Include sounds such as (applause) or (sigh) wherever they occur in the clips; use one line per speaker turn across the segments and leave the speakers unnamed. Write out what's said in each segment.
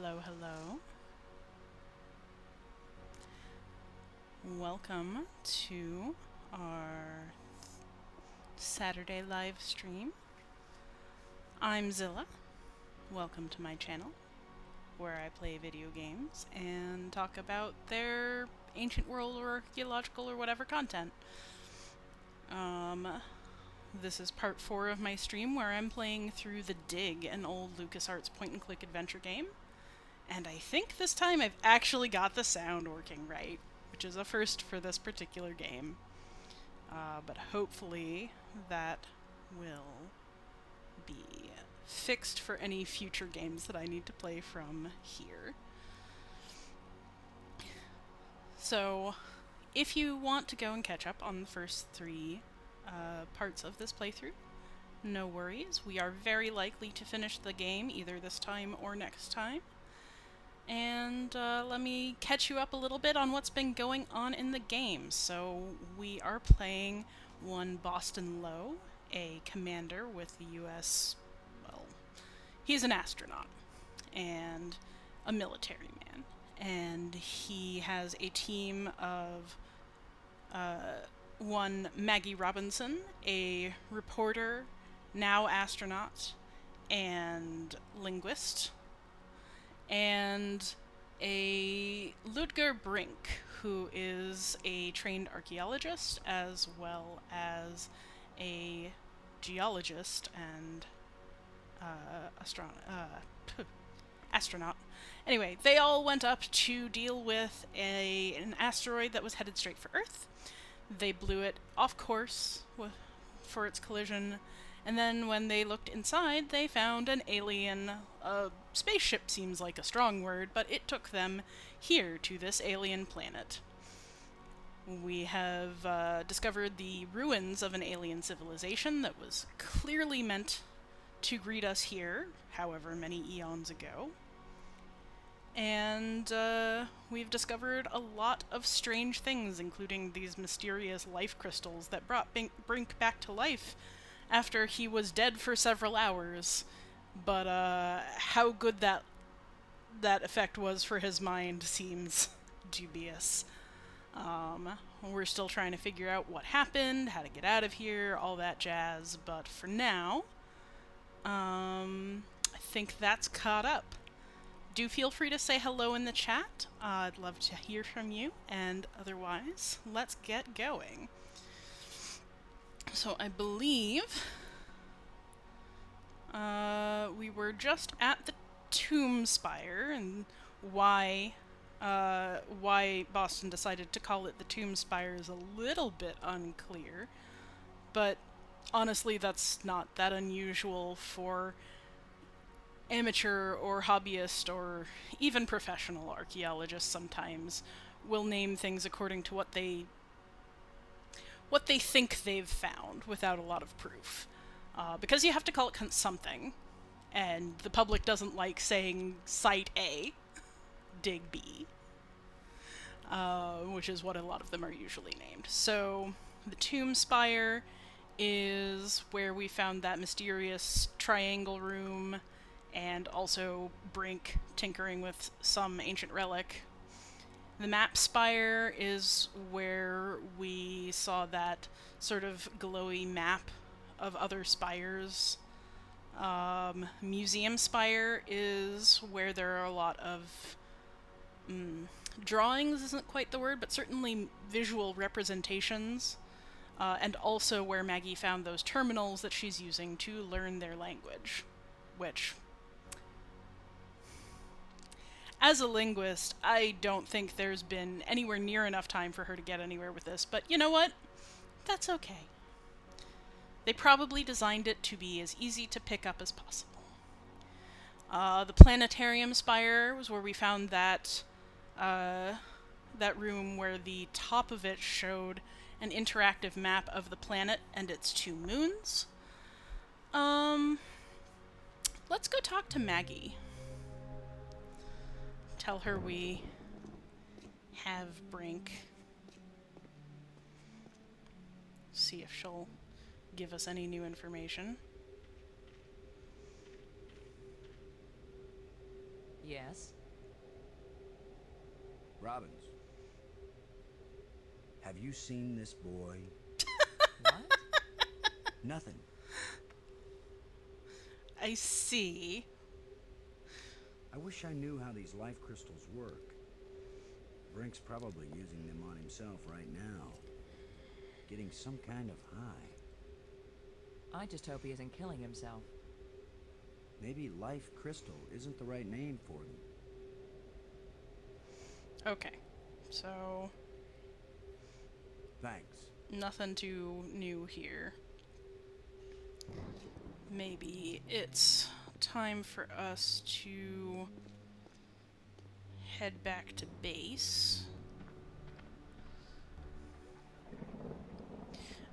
Hello, hello. Welcome to our Saturday live stream. I'm Zylla. Welcome to my channel, where I play video games and talk about their ancient world or archaeological or whatever content. Um, this is part four of my stream where I'm playing through The Dig, an old LucasArts point-and-click adventure game. And I think this time I've actually got the sound working right, which is a first for this particular game. Uh, but hopefully that will be fixed for any future games that I need to play from here. So, if you want to go and catch up on the first three uh, parts of this playthrough, no worries. We are very likely to finish the game either this time or next time. And uh, let me catch you up a little bit on what's been going on in the game. So we are playing one Boston Low, a commander with the U.S. Well, he's an astronaut and a military man, and he has a team of uh, one Maggie Robinson, a reporter, now astronaut, and linguist, and a Ludger Brink, who is a trained archaeologist as well as a geologist and uh, uh, (clears throat) astronaut. Anyway, they all went up to deal with a an asteroid that was headed straight for Earth. They blew it off course for its collision, and then when they looked inside, they found an alien. A spaceship seems like a strong word, but it took them here to this alien planet. We have uh, discovered the ruins of an alien civilization that was clearly meant to greet us here, however many eons ago. And uh, we've discovered a lot of strange things, including these mysterious life crystals that brought Brink back to life after he was dead for several hours. But uh, how good that that effect was for his mind seems (laughs) dubious. Um, we're still trying to figure out what happened, how to get out of here, all that jazz. But for now, um, I think that's caught up do feel free to say hello in the chat. Uh, I'd love to hear from you. And otherwise, let's get going. So I believe uh, we were just at the tomb spire and why uh, why Boston decided to call it the tomb spire is a little bit unclear. But honestly, that's not that unusual for amateur or hobbyist or even professional archaeologists sometimes will name things according to what they what they think they've found without a lot of proof. Uh, because you have to call it something, and the public doesn't like saying Site A, Dig B, uh, which is what a lot of them are usually named. So, the Tomb Spire is where we found that mysterious triangle room and also Brink tinkering with some ancient relic. The map spire is where we saw that sort of glowy map of other spires. Um, museum spire is where there are a lot of mm, drawings isn't quite the word, but certainly visual representations. Uh, and also where Maggie found those terminals that she's using to learn their language, which as a linguist, I don't think there's been anywhere near enough time for her to get anywhere with this, but you know what? That's okay. They probably designed it to be as easy to pick up as possible. Uh, the planetarium spire was where we found that uh, that room where the top of it showed an interactive map of the planet and its two moons. Um, let's go talk to Maggie tell her we have Brink. See if she'll give us any new information.
Yes.
Robbins. Have you seen this boy? (laughs)
What?
Nothing.
I see.
I wish I knew how these life crystals work. Brink's probably using them on himself right now. Getting some kind of high.
I just hope he isn't killing himself.
Maybe life crystal isn't the right name for them.
Okay. So,
Thanks.
nothing too new here. Maybe it's time for us to head back to base.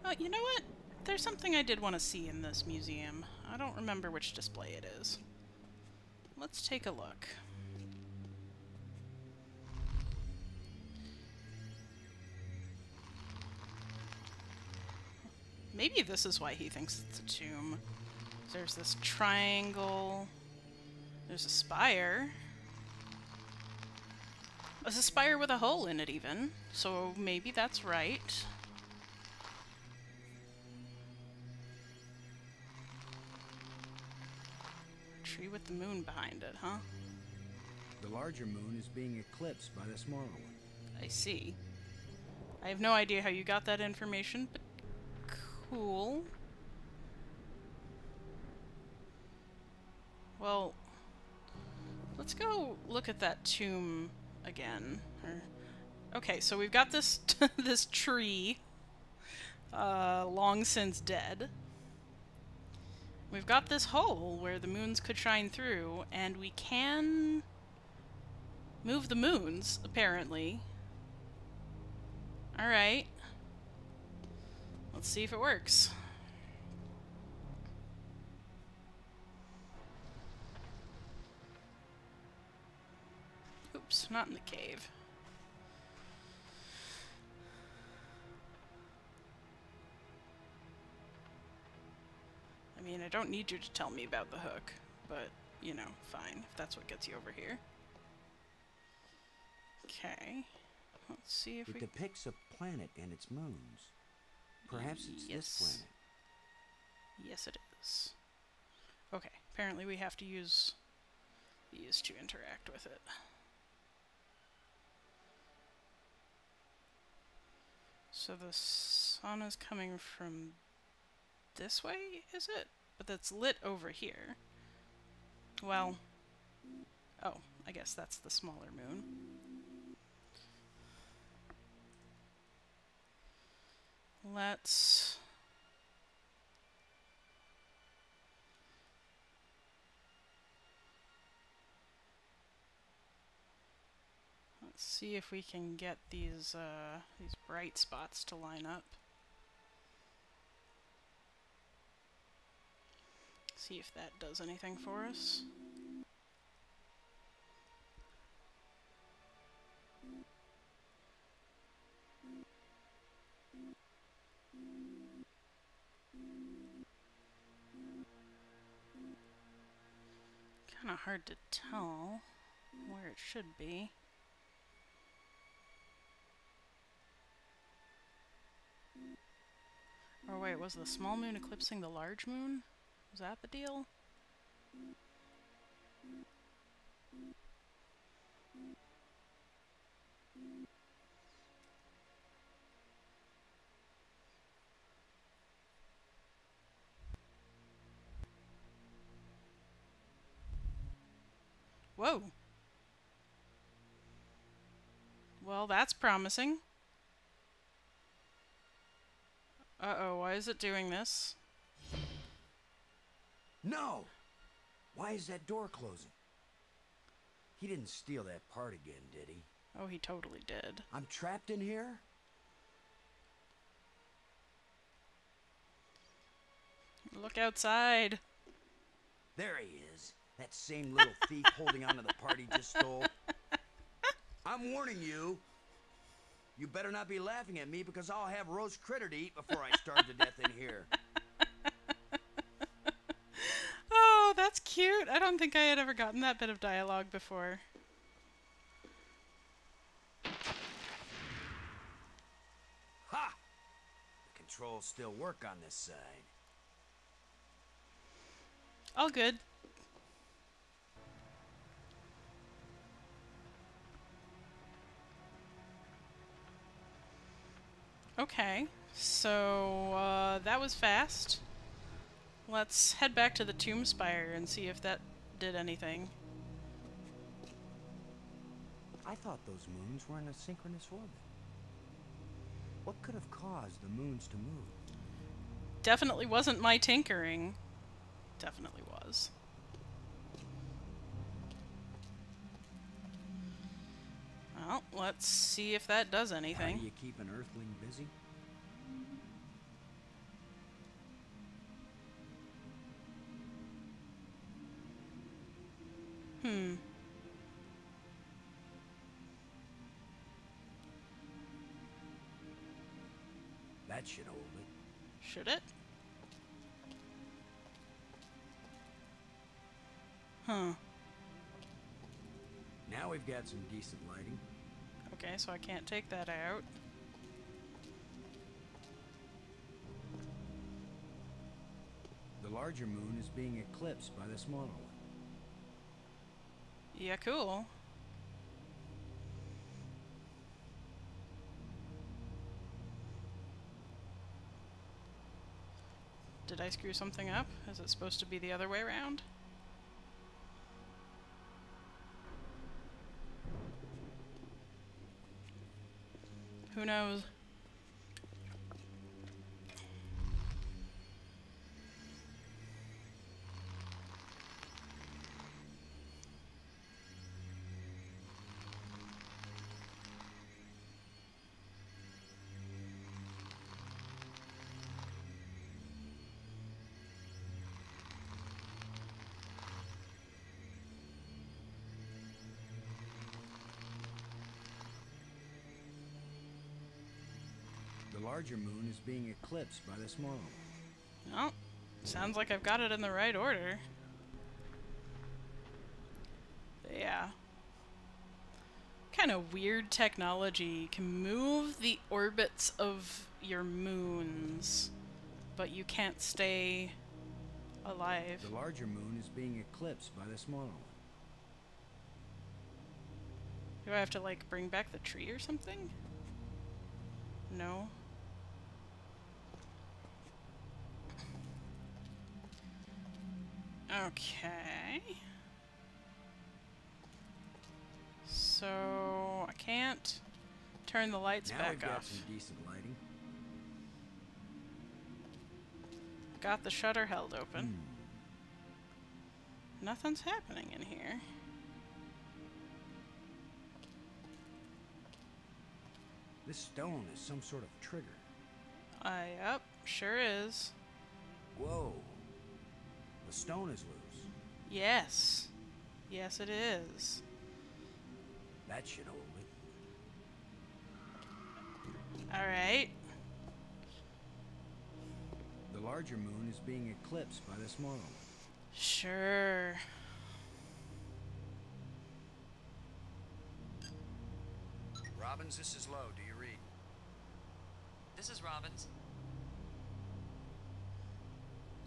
Oh, you know what? There's something I did want to see in this museum. I don't remember which display it is. Let's take a look. Maybe this is why he thinks it's a tomb. There's this triangle. There's a spire. There's a spire with a hole in it, even. So maybe that's right. Tree with the moon behind it, huh?
The larger moon is being eclipsed by the smaller one.
I see. I have no idea how you got that information, but cool. Well, let's go look at that tomb again. Okay, so we've got this (laughs) this tree, uh, long since dead. We've got this hole where the moons could shine through, and we can move the moons, apparently. Alright. Let's see if it works. Oops, not in the cave. I mean, I don't need you to tell me about the hook, but, you know, fine, if that's what gets you over here. Okay. Let's see if
It
we
depicts a planet and its moons. Perhaps it's
Yes.
this planet.
Yes, it is. Okay, apparently we have to use these to interact with it. So the sun is coming from this way, is it? But that's lit over here. Well, oh, I guess that's the smaller moon. Let's Let's see if we can get these uh, these bright spots to line up. See if that does anything for us. Kind of hard to tell where it should be. Or wait, was the small moon eclipsing the large moon? Was that the deal? Whoa. Well, that's promising. Uh-oh, why is it doing this?
No! Why is that door closing? He didn't steal that part again, did he?
Oh, he totally did.
I'm trapped in here?
Look outside.
There he is. That same little thief (laughs) holding on to the part he just stole. I'm warning you. You better not be laughing at me because I'll have roast critter to eat before I starve to death in here. (laughs)
Oh, that's cute. I don't think I had ever gotten that bit of dialogue before.
Ha! The controls still work on this side.
All good. Okay, so uh, that was fast. Let's head back to the Tomb Spire and see if that did anything.
I thought those moons were in a synchronous orbit. What could have caused the moons to move?
Definitely wasn't my tinkering. Definitely was. Well, let's see if that does anything.
How do you keep an Earthling busy?
Hmm.
That should hold it.
Should it? Huh.
Now we've got some decent lighting.
Okay, so I can't take that out.
The larger moon is being eclipsed by the smaller one.
Yeah, cool. Did I screw something up? Is it supposed to be the other way around? Knows?
Larger moon is being eclipsed by the smaller one.
Oh, sounds like I've got it in the right order. Yeah. Kind of weird technology can move the orbits of your moons, but you can't stay alive.
The larger moon is being eclipsed by the smaller one.
Do I have to like bring back the tree or something? No. Okay. So I can't turn the lights
now
back off.
some decent lighting.
Got the shutter held open.
Hmm.
Nothing's happening in here.
This stone is some sort of trigger.
Uh, yep, sure is.
Whoa. The stone is loose.
Yes. Yes, it is.
That should hold it.
Alright.
The larger moon is being eclipsed by the smaller one.
Sure.
Robbins, this is Low. Do you read?
This is Robbins.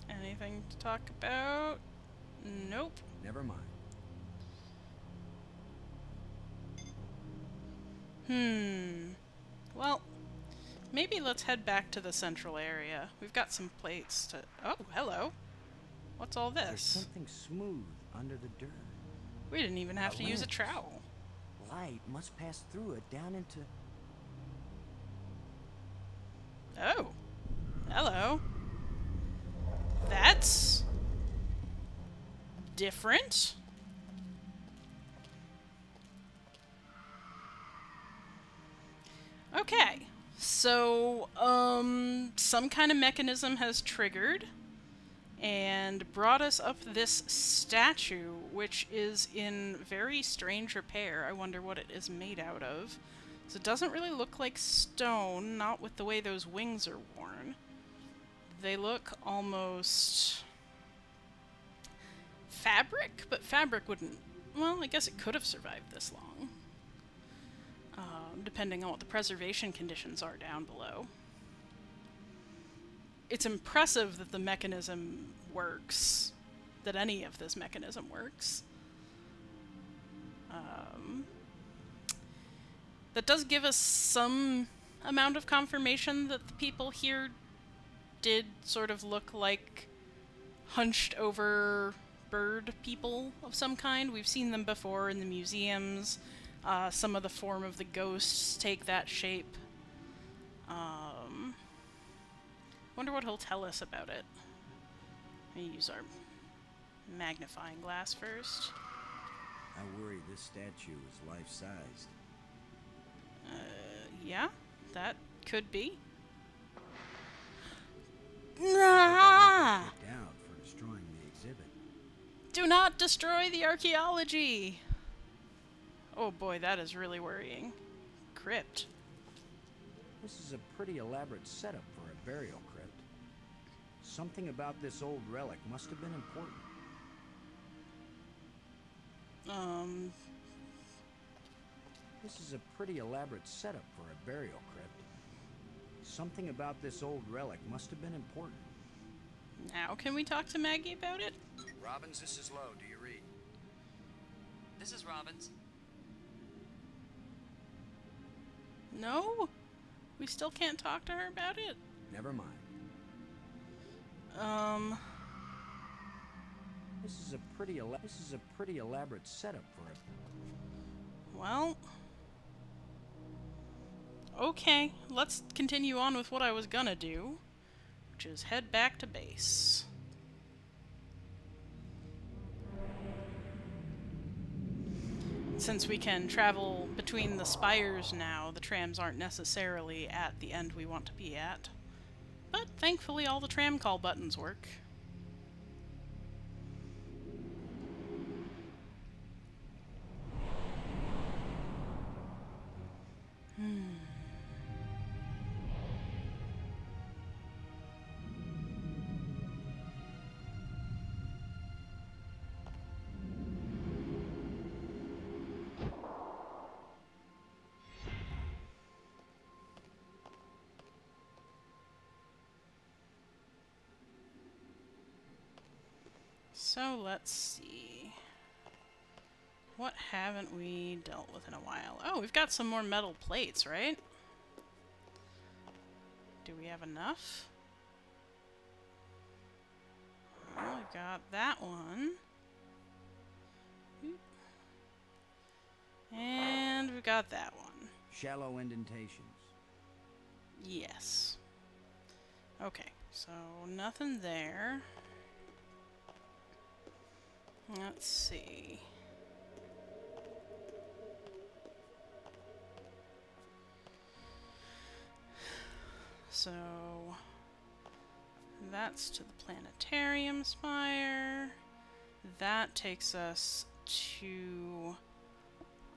Anything to talk about? Nope.
Never mind.
Hmm. Well, maybe let's head back to the central area. We've got some plates to. Oh, hello. What's all this?
There's something smooth under the dirt.
We didn't even have
A
to use a trowel.
Light must pass through it down into.
Oh. Hello. That's different. Okay. So, um, some kind of mechanism has triggered and brought us up this statue, which is in very strange repair. I wonder what it is made out of. So it doesn't really look like stone, not with the way those wings are worn. They look almost fabric, but fabric wouldn't. Well, I guess it could have survived this long. Um, depending on what the preservation conditions are down below. It's impressive that the mechanism works, that any of this mechanism works. Um, that does give us some amount of confirmation that the people here did sort of look like hunched over bird people of some kind. We've seen them before in the museums. Uh, some of the form of the ghosts take that shape. Um, wonder what he'll tell us about it. Let me use our magnifying glass first.
I worry this statue is life-sized.
Uh, yeah, that could be. Nah!
Kicked for destroying the exhibit.
Do not destroy the archaeology! Oh boy, that is really worrying. Crypt.
This is a pretty elaborate setup for a burial crypt. Something about this old relic must have been important.
Um,
This is a pretty elaborate setup for a burial crypt. Something about this old relic must have been important.
now can we talk to Maggie about it?
Robbins, this is Low. Do you read?
This is Robbins.
No? We still can't talk to her about it?
Never mind.
Um,
This is a pretty ela- this is a pretty elaborate setup for it.
well. Okay, let's continue on with what I was gonna do, which is head back to base. Since we can travel between the spires now, the trams aren't necessarily at the end we want to be at. But thankfully, all the tram call buttons work. Hmm. So let's see. What haven't we dealt with in a while? Oh, we've got some more metal plates, right? Do we have enough? Well, we've got that one. And we've got that one.
shallow indentations.
Yes. Okay, so nothing there. Let's see. So that's to the planetarium spire. That takes us to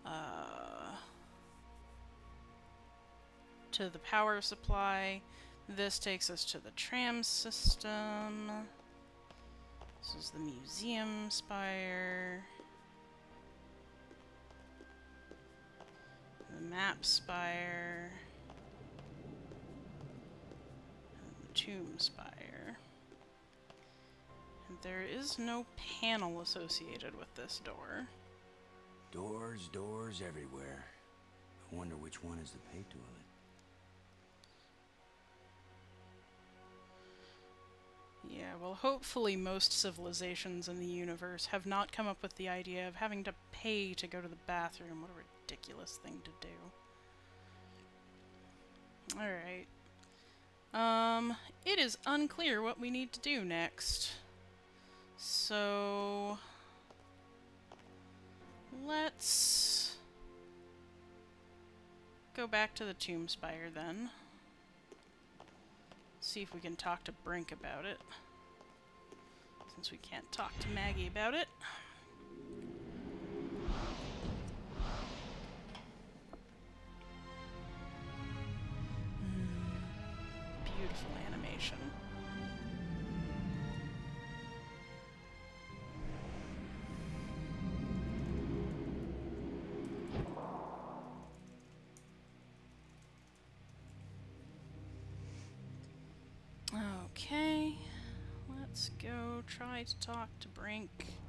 uh, to the power supply. This takes us to the tram system. This is the museum spire. The map spire. And the tomb spire. And there is no panel associated with this door.
Doors, doors everywhere. I wonder which one is the pay toilet.
Yeah, well, hopefully, most civilizations in the universe have not come up with the idea of having to pay to go to the bathroom. What a ridiculous thing to do. Alright. Um, it is unclear what we need to do next. So. Let's. Go back to the tomb spire then. See if we can talk to Brink about it. Since we can't talk to Maggie about it. Try to talk to Brink.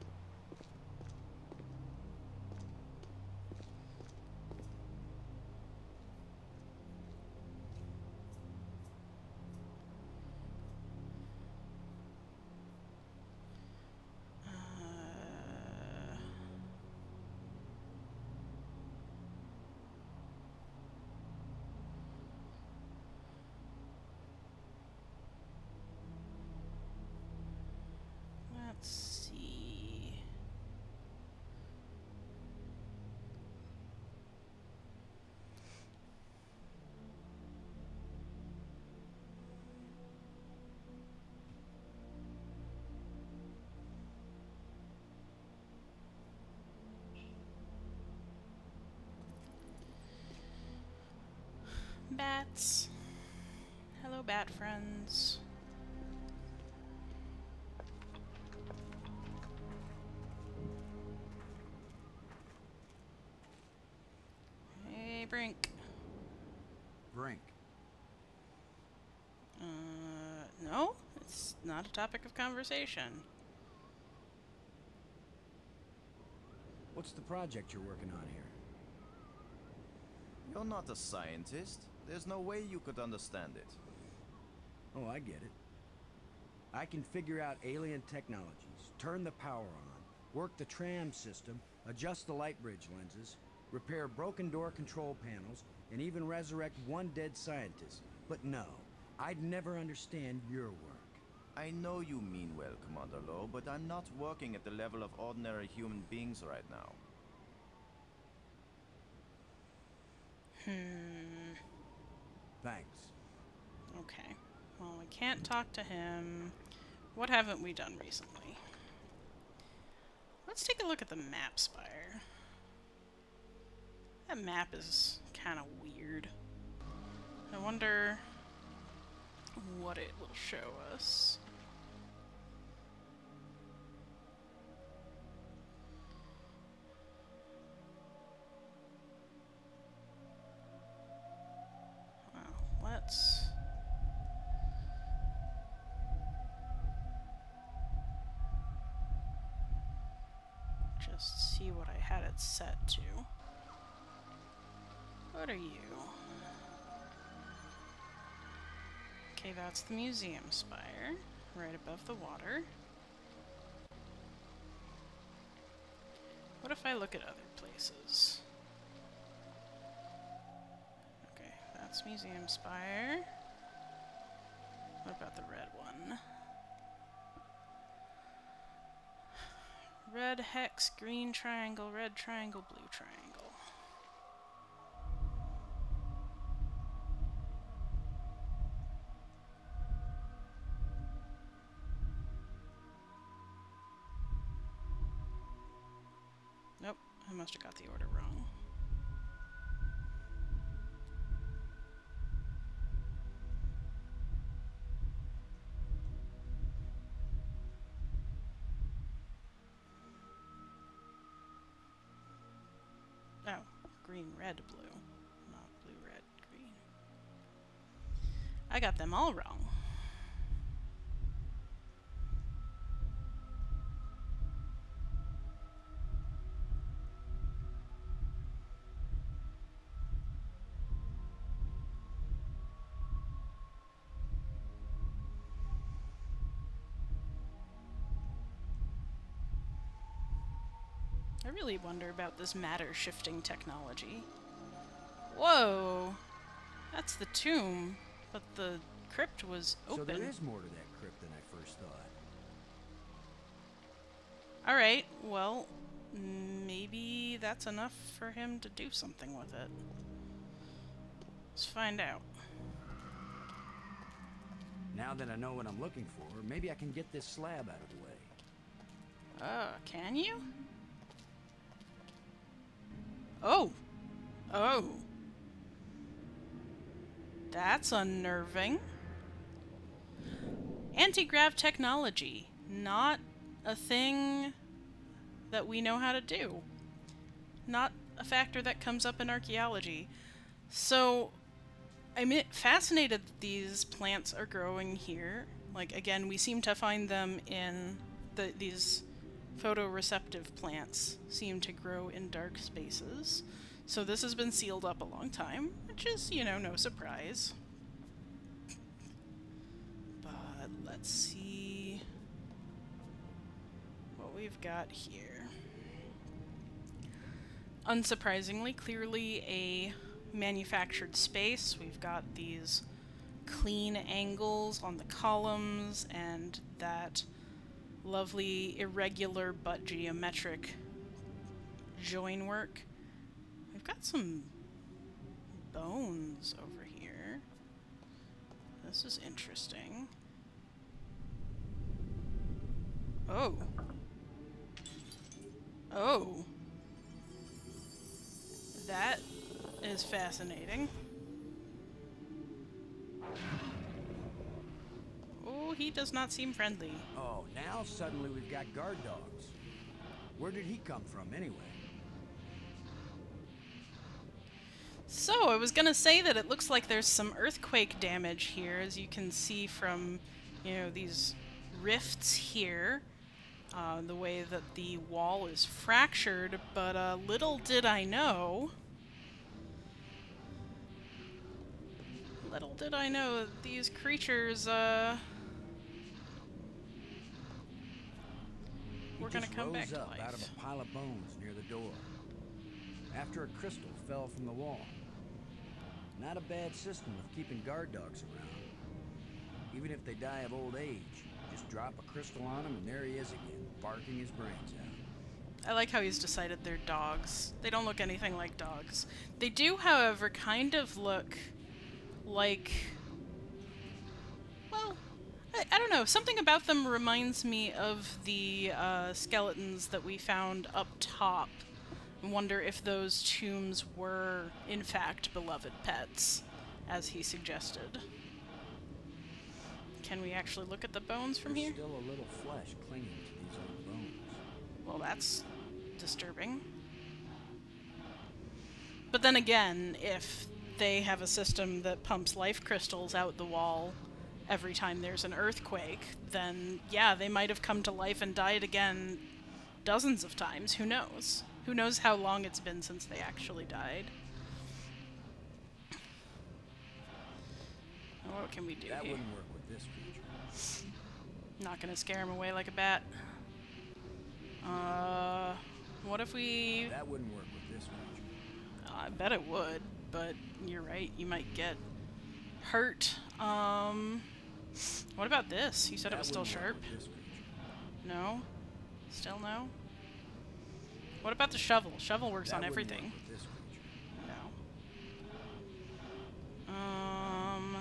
Bats. Hello, bat friends. Hey, Brink.
Brink.
Uh, no, it's not a topic of conversation.
What's the project you're working on here?
You're not a scientist. There's no way you could understand it.
Oh, I get it. I can figure out alien technologies, turn the power on, work the tram system, adjust the light bridge lenses, repair broken door control panels, and even resurrect one dead scientist. But no, I'd never understand your work.
I know you mean well, Commander Low, but I'm not working at the level of ordinary human beings right now.
Hmm.
Thanks.
Okay. Well, we can't talk to him. What haven't we done recently? Let's take a look at the map spire. That map is kind of weird. I wonder what it will show us. Set to. What are you? Okay, that's the museum spire, right above the water. What if I look at other places? Okay, that's museum spire. What about the red one? Red hex, green triangle, red triangle, blue triangle. Nope, I must have got the order wrong. Red, blue. Not blue, red, green. I got them all wrong. I really wonder about this matter shifting technology. Whoa! That's the tomb, but the crypt was open.
So there is more to that crypt than I first thought.
Alright, well, maybe that's enough for him to do something with it. Let's find out.
Now that I know what I'm looking for, maybe I can get this slab out of the way.
Uh, can you? Oh! Oh! That's unnerving. Anti-grav technology. Not a thing that we know how to do. Not a factor that comes up in archaeology. So, I'm fascinated that these plants are growing here. Like again, we seem to find them in the these photoreceptive plants seem to grow in dark spaces. So this has been sealed up a long time, which is, you know, no surprise. But let's see what we've got here. Unsurprisingly, clearly a manufactured space. We've got these clean angles on the columns and that lovely irregular but geometric join work. We've got some bones over here. This is interesting. Oh. Oh. That is fascinating. Oh, he does not seem friendly.
Oh, now suddenly we've got guard dogs. Where did he come from, anyway?
So, I was gonna say that it looks like there's some earthquake damage here, as you can see from, you know, these rifts here. Uh, the way that the wall is fractured, but uh, little did I know. Little did I know that these creatures, uh... We're gonna come back to
up out of a pile of bones near the door. After a crystal fell from the wall. Not a bad system of keeping guard dogs around. Even if they die of old age, just drop a crystal on him and there he is again, barking his brains out.
I like how he's decided they're dogs. They don't look anything like dogs. They do, however, kind of look like. Well, I, I don't know. Something about them reminds me of the uh, skeletons that we found up top. Wonder if those tombs were, in fact, beloved pets, as he suggested. Can we actually look at the bones from
There's
here?
still a little flesh clinging to these old bones.
Well, that's disturbing. But then again, if they have a system that pumps life crystals out the wall every time there's an earthquake, then yeah, they might have come to life and died again dozens of times. Who knows? Who knows how long it's been since they actually died? What can we do
That
here?
wouldn't work with this creature.
Not gonna scare him away like a bat. Uh, what if we?
That wouldn't work with this creature.
I bet it would, but you're right. You might get hurt. Um, what about this? You said it was still sharp.
with this creature.
No, still no. What about the shovel? Shovel works
That
on everything. No. Um.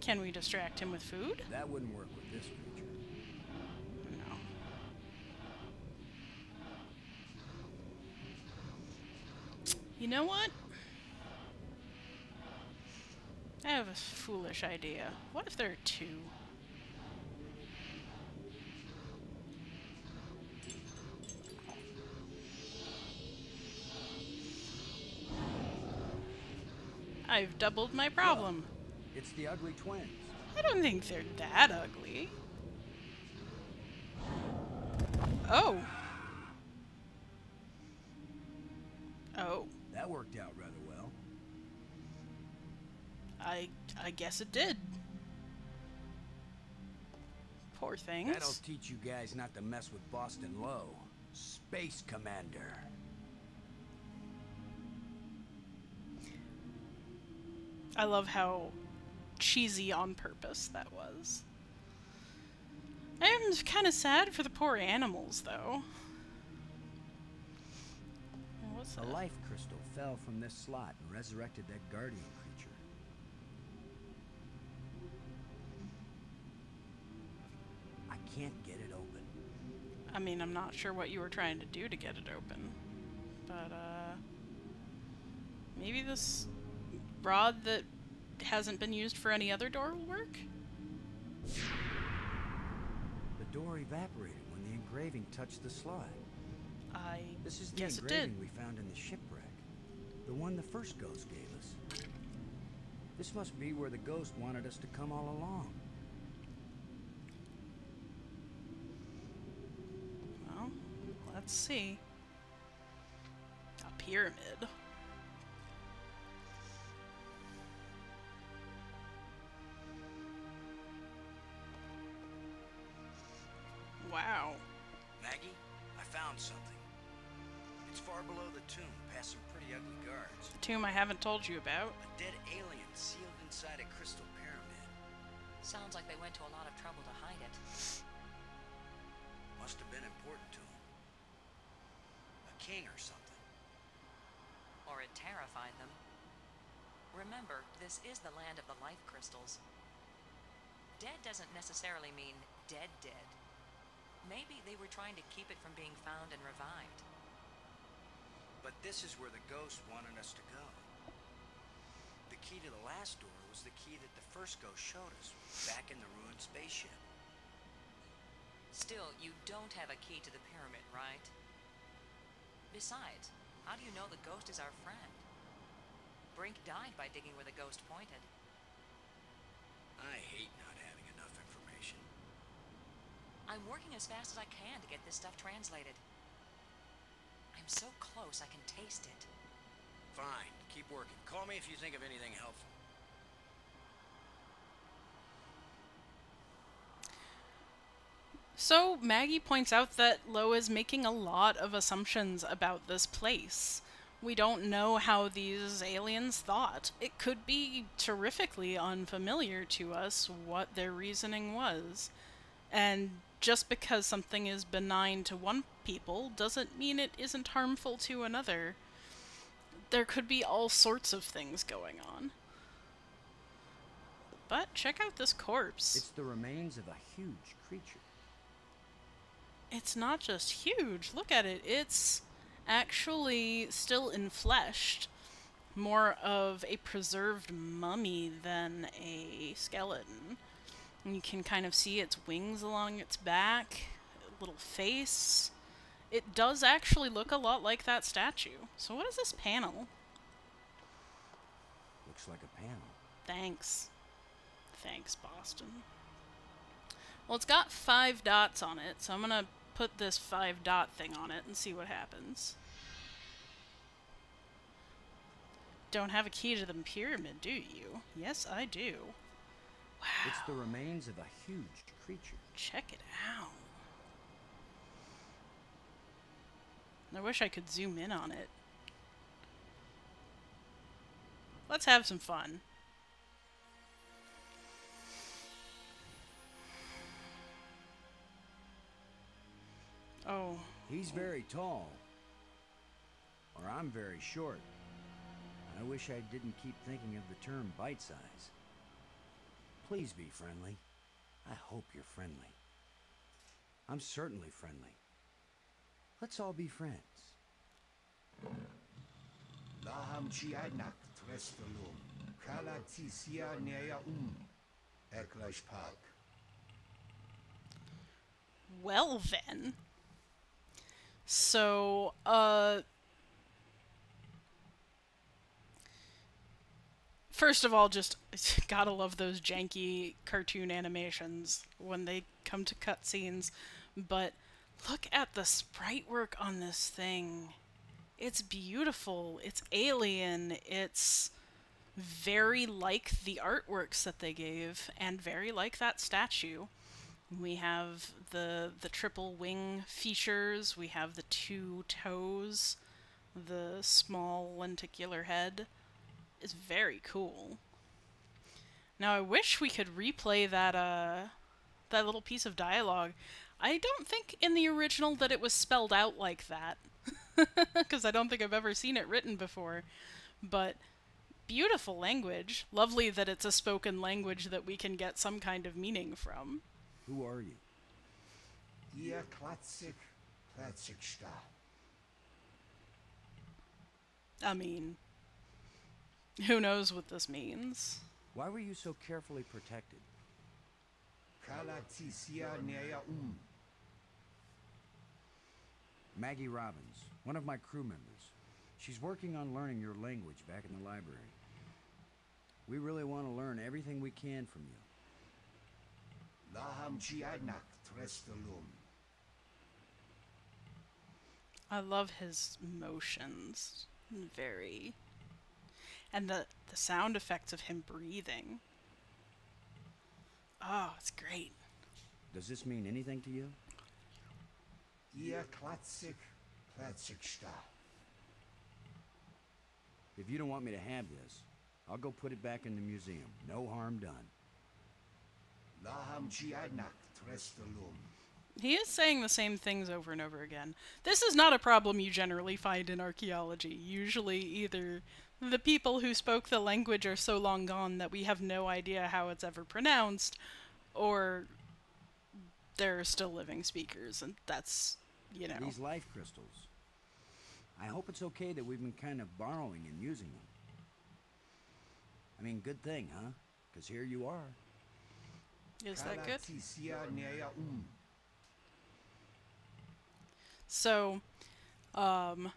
Can we distract him with food?
That wouldn't work with this creature.
No. You know what? I have a foolish idea. What if there are two? I've doubled my problem.
It's the ugly twins.
I don't think they're that ugly. Oh. Oh.
That worked out rather well.
I I guess it did. Poor things.
That'll teach you guys not to mess with Boston Low. Space Commander.
I love how cheesy on purpose that was. I'm kind of sad for the poor animals, though. What's
A
that?
life crystal fell from this slot and resurrected that guardian creature. I can't get it open.
I mean, I'm not sure what you were trying to do to get it open, but uh, maybe this rod that hasn't been used for any other door will work.
The door evaporated when the engraving touched the slot.
I
This is the
guess it
engraving
did.
we found in the shipwreck. The one the first ghost gave us. This must be where the ghost wanted us to come all along.
Well, let's see. A pyramid.
Tomb
I haven't told you about.
A dead alien sealed inside a crystal pyramid.
Sounds like they went to a lot of trouble to hide it.
Must have been important to them. A king or something.
Or it terrified them. Remember, this is the land of the life crystals. Dead doesn't necessarily mean dead dead. Maybe they were trying to keep it from being found and revived.
But this is where the ghost wanted us to go. The key to the last door was the key that the first ghost showed us, back in the ruined spaceship.
Still, you don't have a key to the pyramid, right? Besides, how do you know the ghost is our friend? Brink died by digging where the ghost pointed.
I hate not having enough information.
I'm working as fast as I can to get this stuff translated. I'm so close I can taste it.
Fine, keep working. Call me if you think of anything helpful.
So Maggie points out that Low is making a lot of assumptions about this place. We don't know how these aliens thought. It could be terrifically unfamiliar to us what their reasoning was. And just because something is benign to one people doesn't mean it isn't harmful to another. There could be all sorts of things going on. But check out this corpse.
It's the remains of a huge creature.
it's not just huge. Look at it. It's actually still enfleshed. More of a preserved mummy than a skeleton. And you can kind of see its wings along its back, little face. It does actually look a lot like that statue. So what is this panel?
Looks like a panel.
Thanks. Thanks, Boston. Well, it's got five dots on it, so I'm gonna put this five dot thing on it and see what happens. Don't have a key to the pyramid, do you? Yes, I do. Wow.
It's the remains of a huge creature.
Check it out. I wish I could zoom in on it. Let's have some fun. Oh,
He's very tall. Or I'm very short. I wish I didn't keep thinking of the term bite size. Please be friendly. I hope you're friendly. I'm certainly friendly. Let's all be friends.
Laham Chianak Trestalum, Kalatisia Nea Um, Eklash Park.
well then. So, uh. First of all, just (laughs) gotta love those janky cartoon animations when they come to cutscenes. But look at the sprite work on this thing. It's beautiful. It's alien. It's very like the artworks that they gave, and very like that statue. We have the the triple wing features. We have the two toes, the small lenticular head. It's very cool. Now I wish we could replay that uh that little piece of dialogue. I don't think in the original that it was spelled out like that. (laughs) Cuz I don't think I've ever seen it written before. But beautiful language. Lovely that it's a spoken language that we can get some kind of meaning from.
Who are you?
Ihr Klatzig, Klatzig Sta.
I mean, who knows what this means?
Why were you so carefully protected?
Kalatisia Nea Um.
Maggie Robbins, one of my crew members. She's working on learning your language back in the library. We really want to learn everything we can from you.
Laham Chiadnak Trestalum.
I love his motions. Very. And the, the sound effects of him breathing. Oh, it's great.
Does this mean anything to you?
Ihr Klatzig Platzigsta.
If you don't want me to have this, I'll go put it back in the museum. No harm done.
Laham Chiadnak Trestalum.
He is saying the same things over and over again. This is not a problem you generally find in archaeology. Usually, either the people who spoke the language are so long gone that we have no idea how it's ever pronounced, or there are still living speakers, and that's, you know.
These life crystals. I hope it's okay that we've been kind of borrowing and using them. I mean, good thing, huh? Because here you are.
Is that good?
Kalatisia Nea.
So, um,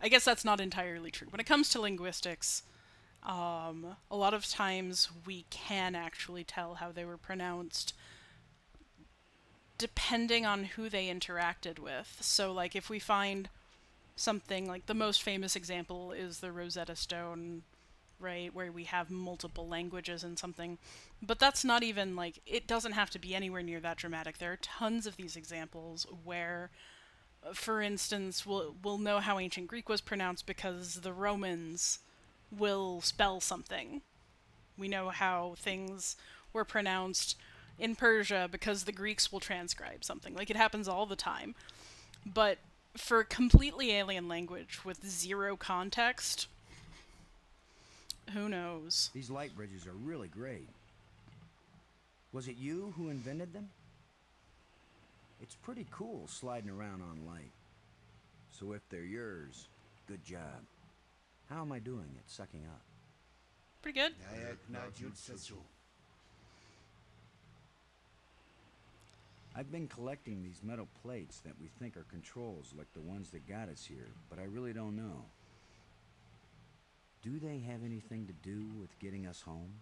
I guess that's not entirely true. When it comes to linguistics, um, a lot of times we can actually tell how they were pronounced depending on who they interacted with. So, like, if we find something like the most famous example is the Rosetta Stone, right, where we have multiple languages and something, but that's not even like it doesn't have to be anywhere near that dramatic. There are tons of these examples where for instance, we'll, we'll know how ancient Greek was pronounced because the Romans will spell something. We know how things were pronounced in Persia because the Greeks will transcribe something. Like it happens all the time. But for a completely alien language with zero context, who knows?
These light bridges are really great. Was it you who invented them? It's pretty cool sliding around on light. So if they're yours, good job. How am I doing at sucking up?
Pretty good.
I've been collecting these metal plates that we think are controls like the ones that got us here, but I really don't know. Do they have anything to do with getting us home?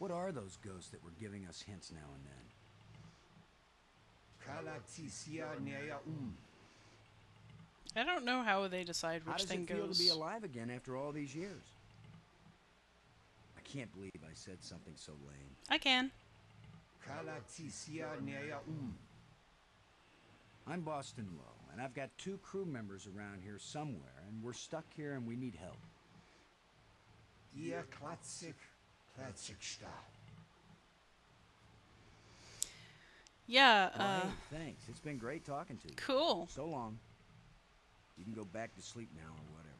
Nayak Najutsasu.
What are those ghosts that were giving us hints now and then?
Kalatisia Nea Um.
I don't know how they decide which thing goes.
How
which
does
thing
it feel
goes.
to be alive again after all these years? I can't believe I said something so lame.
I can.
Kalatisia Nea Um.
I'm Boston Low, and I've got two crew members around here somewhere, and we're stuck here and we need help.
Ihr Klatzig Platzigsta.
Yeah, uh,
hey, thanks. It's been great talking to you.
cool.
So long. You can go back to sleep now or whatever.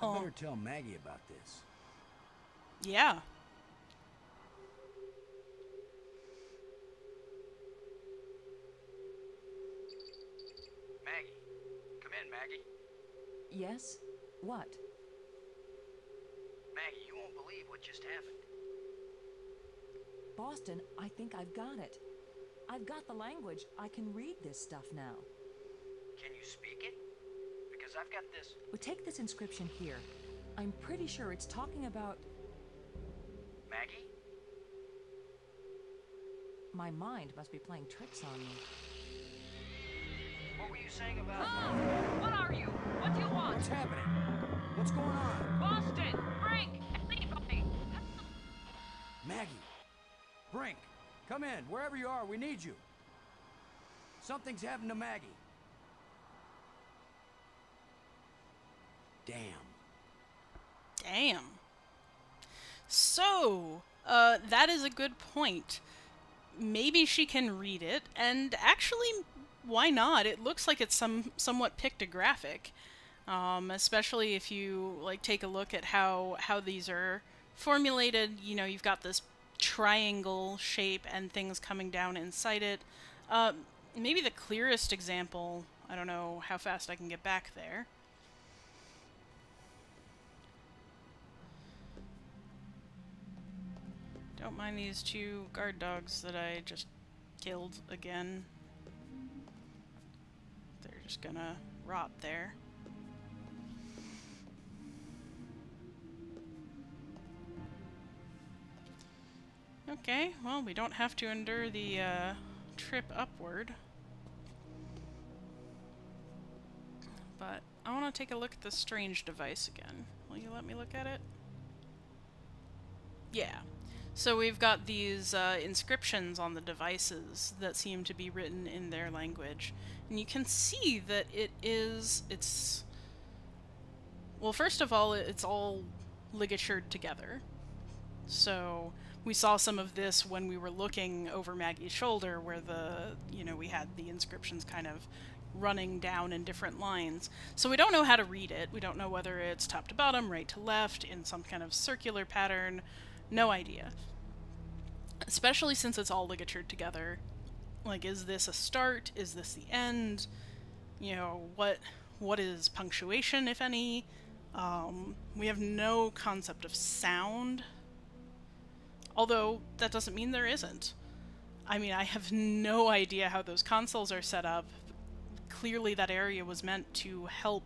I better tell Maggie about this.
Yeah.
Maggie. Come in, Maggie.
Yes? What?
Maggie, you won't believe what just happened.
Boston, I think I've got it. I've got the language. I can read this stuff now.
Can you speak it? Because I've got this.
But take this inscription here. I'm pretty sure it's talking about.
Maggie?
My mind must be playing tricks on me.
What were you saying about.
What are you? What do you want?
What's happening? What's going on?
Boston! Brink! Anybody!
Maggie! Brink! Come in. Wherever you are, we need you. Something's happened to Maggie. Damn.
Damn. So, uh, that is a good point. Maybe she can read it, and actually, why not? It looks like it's some somewhat pictographic, um, especially if you like take a look at how how these are formulated. You know, you've got this triangle shape and things coming down inside it. Uh, maybe the clearest example I don't know how fast I can get back there. Don't mind these two guard dogs that I just killed again. Just gonna rot there. Okay, well, we don't have to endure the uh, trip upward. But I want to take a look at the strange device again. Will you let me look at it? Yeah. So we've got these uh, inscriptions on the devices that seem to be written in their language. And you can see that it is, it's, well, first of all, it's all ligatured together. So we saw some of this when we were looking over Maggie's shoulder where the, you know, we had the inscriptions kind of running down in different lines. So we don't know how to read it. We don't know whether it's top to bottom, right to left, in some kind of circular pattern. No idea. Especially since it's all ligatured together. Like, is this a start? Is this the end? You know, what what is punctuation, if any? Um, we have no concept of sound. Although, that doesn't mean there isn't. I mean, I have no idea how those consoles are set up. Clearly, that area was meant to help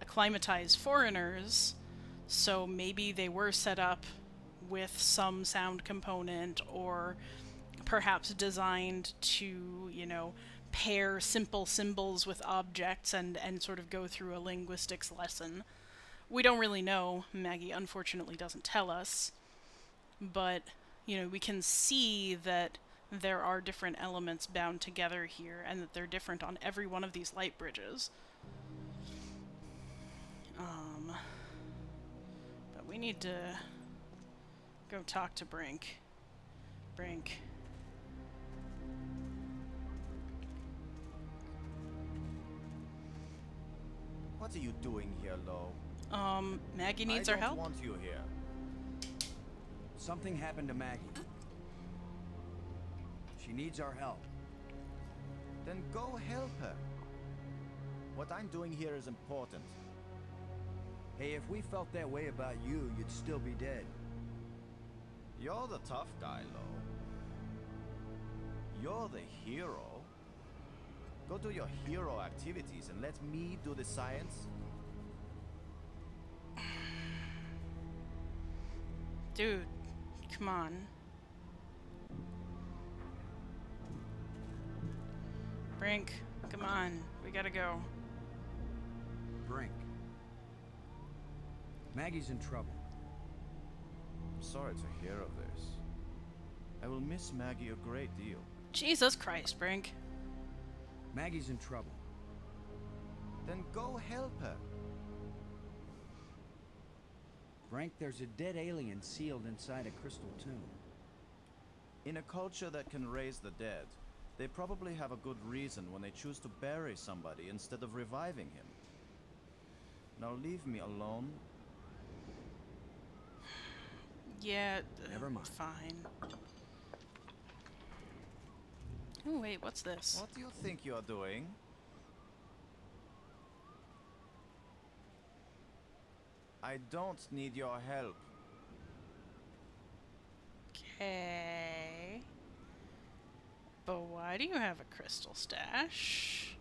acclimatize foreigners, so maybe they were set up with some sound component or perhaps designed to, you know, pair simple symbols with objects and, and sort of go through a linguistics lesson. We don't really know. Maggie unfortunately doesn't tell us. But, you know, we can see that there are different elements bound together here and that they're different on every one of these light bridges. Um, but we need to go talk to Brink. Brink.
What are you doing here, Low?
Um, Maggie needs
I
our
don't
help?
want you here.
Something happened to Maggie. She needs our help.
Then go help her. What I'm doing here is important.
Hey, if we felt that way about you, you'd still be dead.
You're the tough guy, Low. You're the hero. Go do your hero activities and let me do the science. (sighs)
Dude, come on. Brink, come on. We gotta go.
Brink. Maggie's in trouble.
I'm sorry to hear of this. I will miss Maggie a great deal.
Jesus Christ, Brink.
Maggie's in trouble.
Then go help her.
Brink, there's a dead alien sealed inside a crystal tomb.
In a culture that can raise the dead, they probably have a good reason when they choose to bury somebody instead of reviving him. Now leave me alone.
Yeah,
Never mind.
Fine. Oh, wait, what's this?
What do you think you're doing? I don't need your help.
Okay. But why do you have a crystal stash?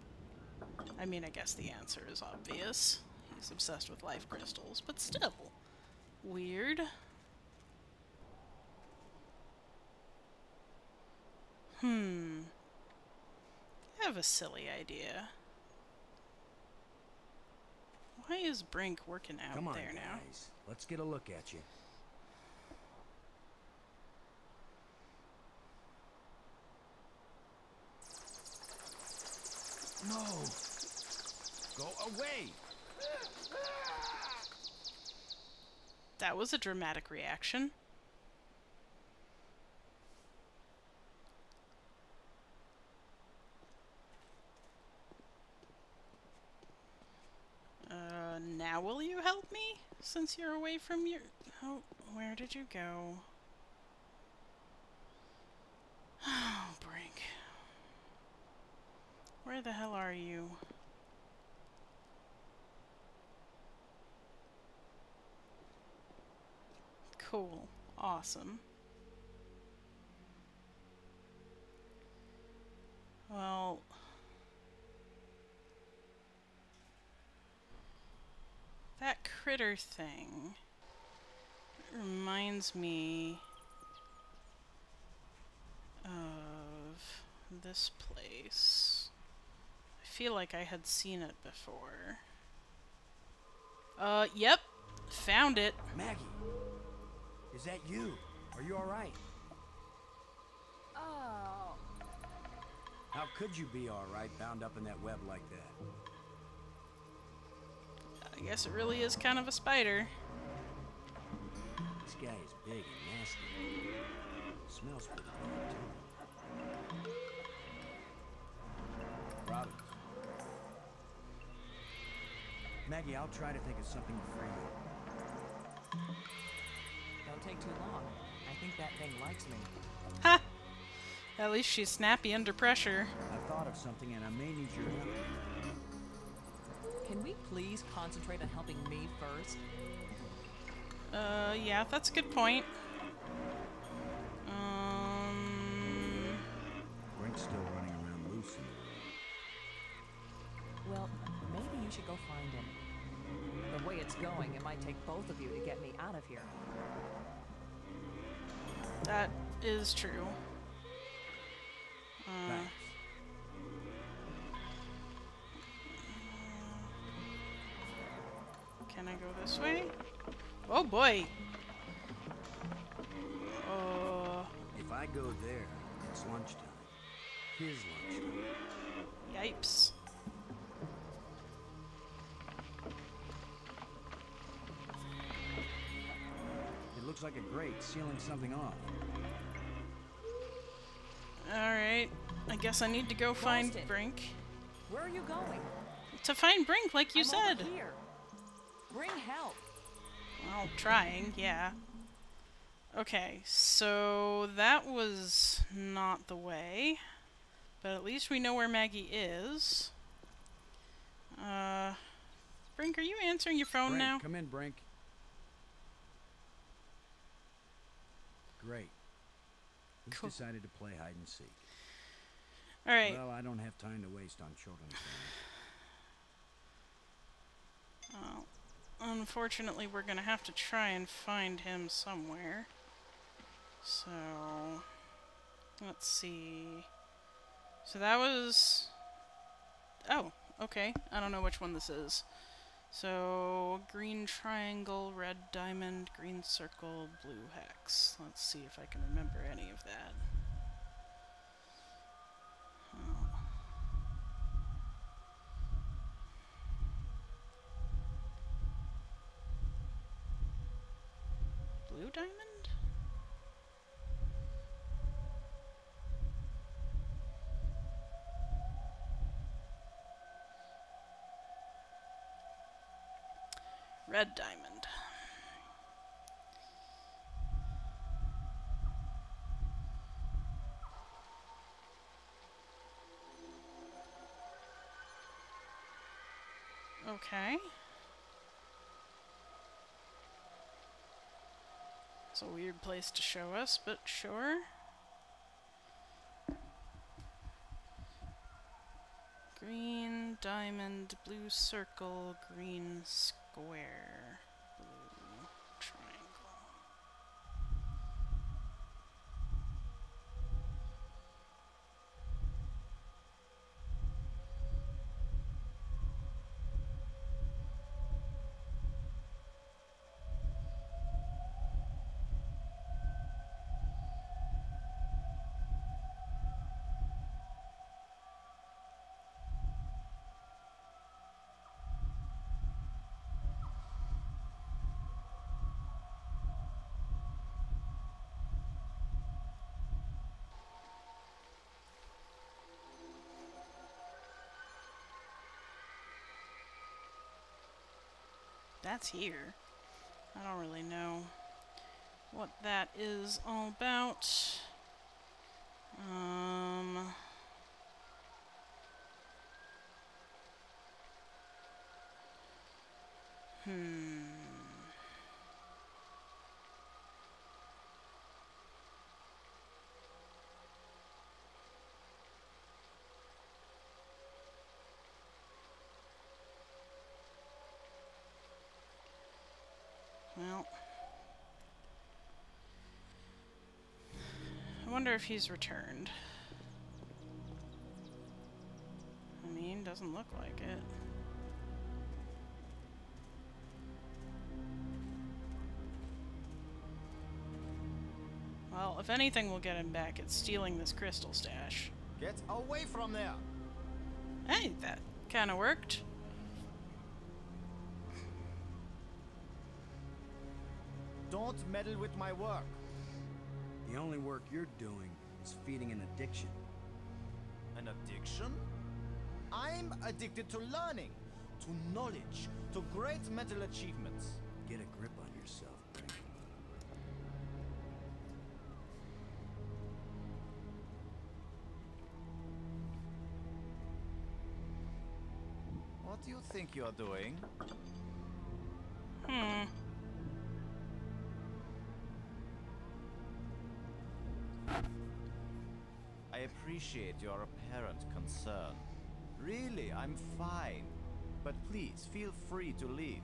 I mean, I guess the answer is obvious. He's obsessed with life crystals, but still. Weird. Hmm. I have a silly idea. Why is Brink working out
Come on,
there now?
guys. Let's get a look at you.
No! Go away!
That was a dramatic reaction. Now will you help me? Since you're away from your... Oh, where did you go? Oh, Brink. Where the hell are you? Cool. Awesome. Well... that critter thing reminds me of this place. I feel like I had seen it before. Uh, yep. Found it.
Maggie, is that you? Are you all right?
Oh.
How could you be all right bound up in that web like that?
I guess it really is kind of a spider.
This guy is big and nasty. Smells pretty bad, too. Robin. Maggie, I'll try to think of something to free you.
Don't take too long. I think that thing likes me.
Ha! At least she's snappy under pressure.
I thought of something and I may need your help.
Can we please concentrate on helping me first?
Uh, yeah, that's a good point. Um,
Brink's still running around loose
Well, maybe you should go find him. The way it's going, it might take both of you to get me out of here.
that is true. Uh,
Thanks.
can I go this way? Oh boy! Oh,
If I go there, it's lunchtime. His lunchtime.
yipes.
It looks like a grate sealing something off.
Alright, I guess I need to go find
Boston.
Brink.
Where are you going?
To find Brink, like you
I'm
said.
Bring help.
Well, trying, yeah. Okay, so that was not the way. But at least we know where Maggie is. Uh, Brink, are you answering your phone
Brink,
now?
come in, Brink. Great. He's
Cool.
decided to play hide and seek.
Alright,
Well, I don't have time to waste on children's games.
Unfortunately we're gonna have to try and find him somewhere. So, let's see. So that was... Oh, okay. I don't know which one this is. So, green triangle, red diamond, green circle, blue hex. Let's see if I can remember any of that. Oh. Blue diamond? Red diamond. Okay. It's a weird place to show us, but sure. Green diamond, blue circle, green square, That's here. I don't really know what that is all about. Um. Hmm. Wonder if he's returned. I mean, doesn't look like it. Well, if anything will get him back, it's stealing this crystal stash.
Get away from there!
Hey, that kind of worked.
Don't meddle with my work.
The only work you're doing is feeding an addiction.
An addiction? I'm addicted to learning, to knowledge, to great mental achievements.
Get a grip on yourself, Brink.
What do you think you're doing? Appreciate your apparent concern. Really, I'm fine. But please, feel free to leave.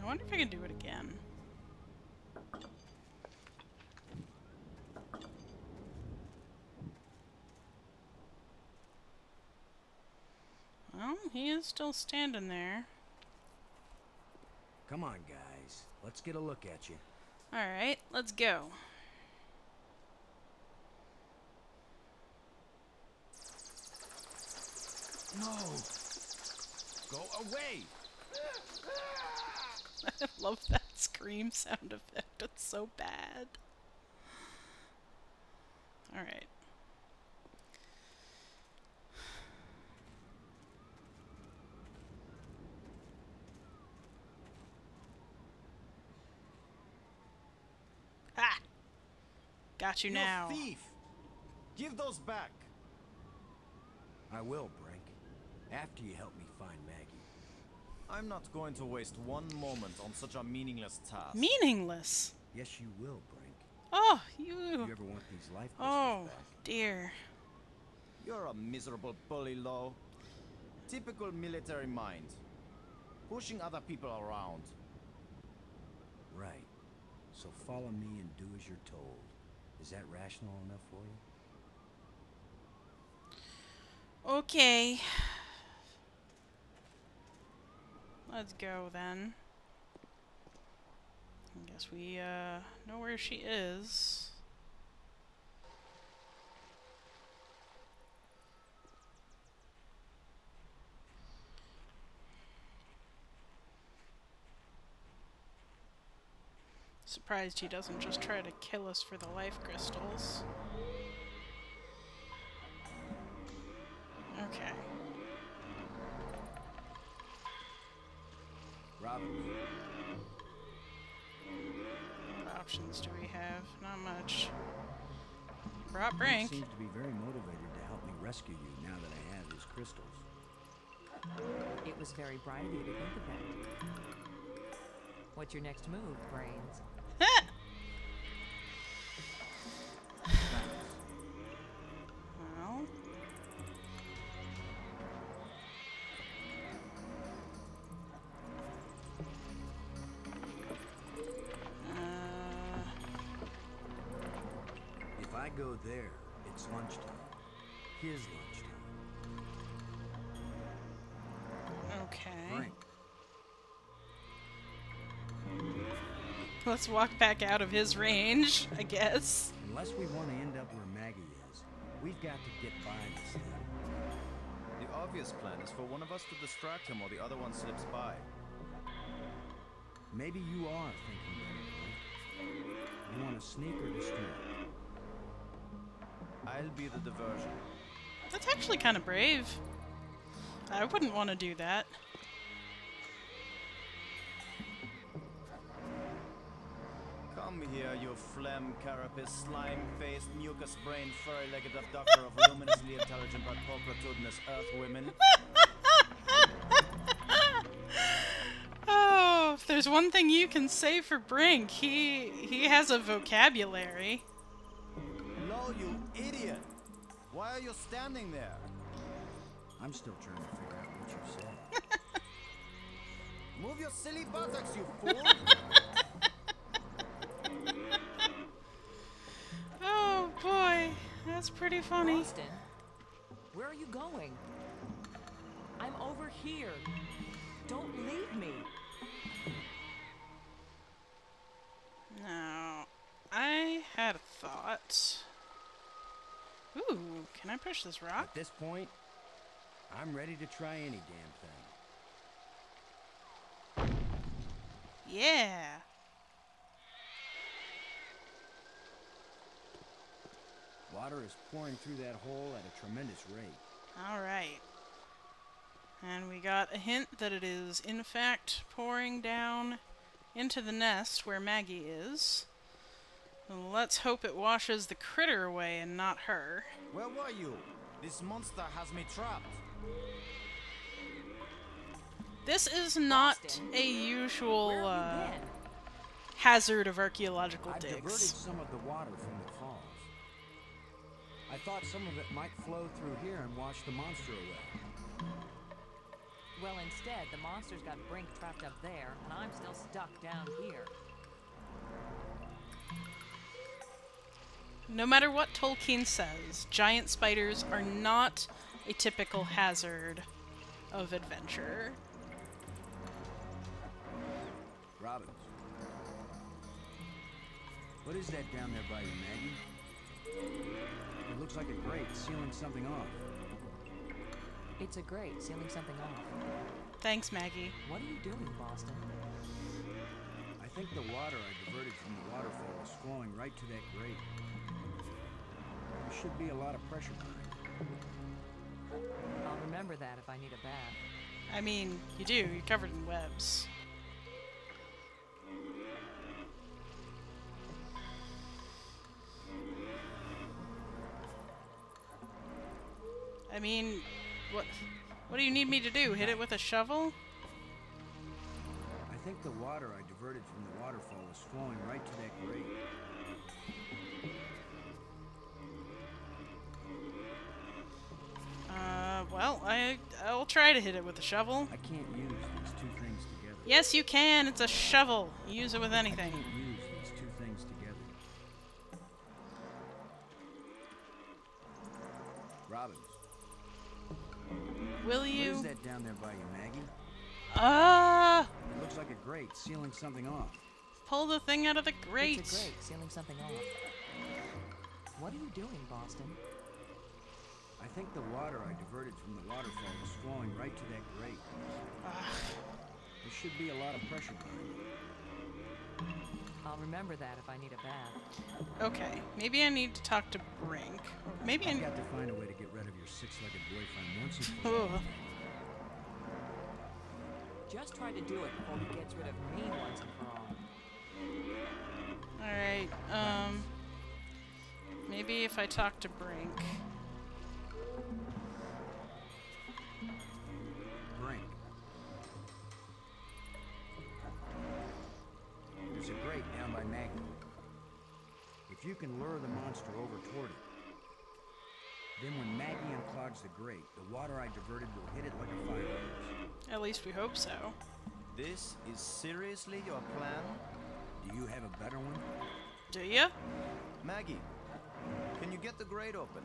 I wonder if I can do it again. Well, he is still standing there.
Come on, guys. Let's get a look at you.
Alright, let's go.
No! Go away! (laughs)
I love that scream sound effect. It's so bad. Alright. Ha! Got you
You
now.
thief! Give those back!
I will, Brink. After you help me find Maggie.
I'm not going to waste one moment on such a meaningless task.
Meaningless.
Yes, you will, Brink.
Oh,
If
you.
you ever want these life
Oh,
back.
dear.
You're a miserable bully, Low. Typical military mind. Pushing other people around.
Right. So follow me and do as you're told. Is that rational enough for you?
Okay. Let's go then. I guess we uh, know where she is. Surprised he doesn't just try to kill us for the life crystals. Okay.
Robin,
What options do we have? Not much. Brought
you
Brink.
seems to be very motivated to help me rescue you now that I have these crystals.
It was very bright of you to think of that. What's your next move, Brains?
Uh,
If I go there, it's lunchtime. His lunchtime.
Let's walk back out of his range, I guess.
unless we want to end up where Maggie is, we've got to get by this thing.
The obvious plan is for one of us to distract him while the other one slips by.
Maybe you are thinking better, Brink. You want to sneak or distract?
I'll be the diversion.
That's actually kind of brave. I wouldn't want to do that.
Come here, you phlegm carapace, slime-faced, mucus-brained, furry-legged abductor of luminously intelligent but pulchritudinous earth women. (laughs)
Oh, if there's one thing you can say for Brink, he he has a vocabulary.
Low, you idiot! Why are you standing there?
I'm still trying to figure out what you said. (laughs)
Move your silly buttocks, you fool! (laughs)
Oh boy, that's pretty funny.
Boston, where are you going? I'm over here. Don't leave me.
Now, I had a thought. Ooh, can I push this rock?
At this point, I'm ready to try any damn thing.
Yeah.
Water is pouring through that hole at a tremendous rate.
All right. And we got a hint that it is, in fact, pouring down into the nest where Maggie is. Well, let's hope it washes the critter away and not her.
Where were you? This monster has me trapped.
This is not a usual uh, hazard of archaeological
I've diverted
digs.
some of the water from the falls. I thought some of it might flow through here and wash the monster away.
Well, instead, the monster's got Brink trapped up there, and I'm still stuck down here.
No matter what Tolkien says, giant spiders are not a typical hazard of adventure.
Robbins. What is that down there by you, Maggie? It looks like a grate sealing something off.
It's a grate sealing something off.
Thanks, Maggie.
What are you doing, Boston?
I think the water I diverted from the waterfall is flowing right to that grate. There should be a lot of pressure behind it.
I'll remember that if I need a bath.
I mean, you do. You're covered in webs. I mean, what what do you need me to do? Hit it with a shovel?
I think the water I diverted from the waterfall is flowing right to that grate.
Uh, well, I I'll try to hit it with a shovel.
I can't use these two things together.
Yes, you can. It's a shovel. Use it with anything. Will
what is
you?
that down there by you, Maggie?
Ah!
It looks like a grate sealing something off.
pull the thing out of the grate.
It's a grate sealing something off. What are you doing, Boston?
I think the water I diverted from the waterfall is flowing right to that grate. There should be a lot of pressure behind it.
I'll remember that if I need a bath.
Okay, maybe I need to talk to Brink. Or maybe I.
I've
n-
got to find a way to get rid of your six-legged boyfriend once and for all.
Just try to do it before he gets rid of me once and for all.
Alright, um. Maybe if I talk to Brink.
Brink. Can lure the monster over toward it, then when Maggie unclogs the grate, the water I diverted will hit it like a fire hose.
At least we hope so.
This is seriously your plan?
Do you have a better one?
Do you?
Maggie, can you get the grate open?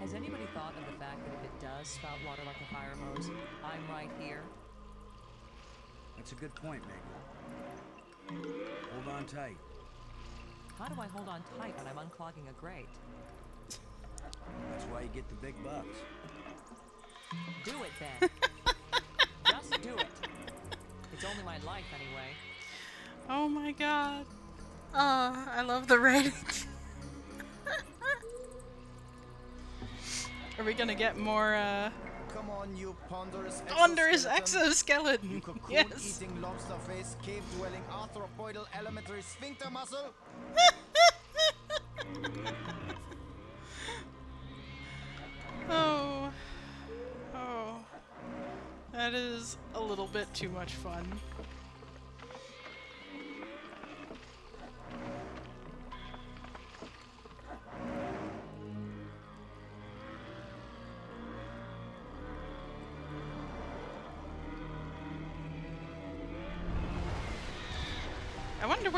Has anybody thought of the fact that if it does spout water like a fire hose, I'm right here?
That's a good point, Maggie. Hold on tight.
How do I hold on tight when I'm unclogging a grate?
That's why you get the big bucks.
Do it then. (laughs) Just do it. It's only my life anyway.
Oh my god. Oh, I love the writing. Are we gonna get more, uh.
Come on, you ponderous
Ponderous
exoskeleton. You
exoskeleton!
cocoon (laughs)
yes!
eating lobster face, cave dwelling arthropoidal elementary sphincter muscle? (laughs)
Oh. Oh. That is a little bit too much fun.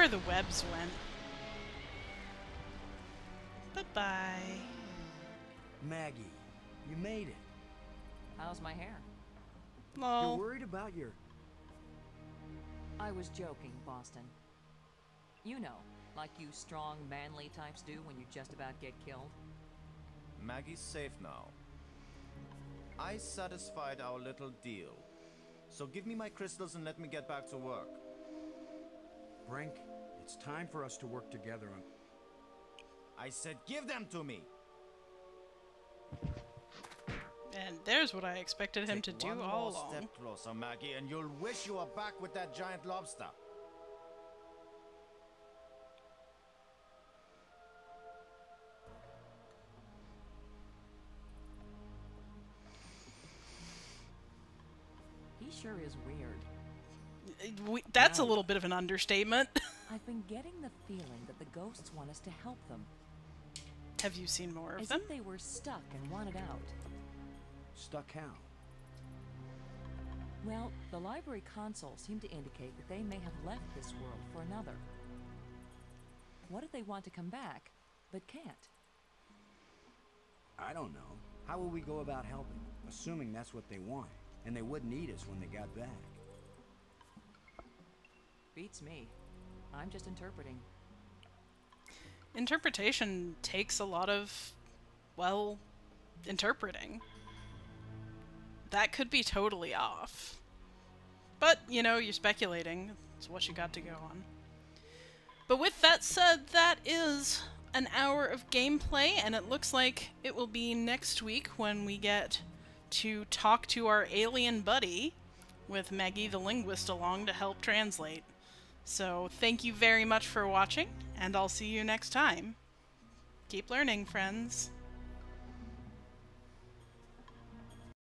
Where the webs went. Bye-bye.
Maggie, you made it.
How's my hair?
Lol.
You're worried about your.
I was joking, Boston. You know, like you strong, manly types do when you just about get killed.
Maggie's safe now. I satisfied our little deal. So give me my crystals and let me get back to work.
Brink, it's time for us to work together on.
I said give them to me!
And there's what I expected him to
Take
do
one
all
more
along.
step closer, Maggie, and you'll wish you were back with that giant lobster.
He sure is weird.
We, that's a little bit of an understatement. (laughs)
I've been getting the feeling that the ghosts want us to help them.
Have you seen more of
As
them?
if they were stuck and wanted out.
Stuck how?
Well, the library console seemed to indicate that they may have left this world for another. What if they want to come back, but can't?
I don't know. How will we go about helping? Assuming that's what they want, and they wouldn't eat us when they got back.
Beats me. I'm just interpreting.
Interpretation takes a lot of, well, interpreting. That could be totally off. But, you know, you're speculating. It's what you got to go on. But with that said, that is an hour of gameplay, and it looks like it will be next week when we get to talk to our alien buddy with Maggie the linguist along to help translate. So, thank you very much for watching, and I'll see you next time. Keep learning, friends.